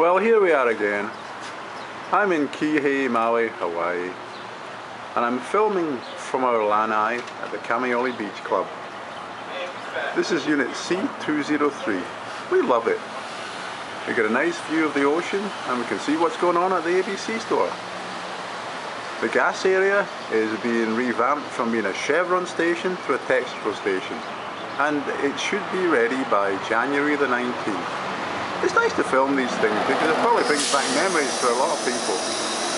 Well, here we are again. I'm in Kihei, Maui, Hawaii, and I'm filming from our lanai at the Kamaole Beach Club. This is unit C203. We love it. We get a nice view of the ocean and we can see what's going on at the ABC store. The gas area is being revamped from being a Chevron station to a Texaco station and it should be ready by January the 19th. It's nice to film these things because it probably brings back memories for a lot of people.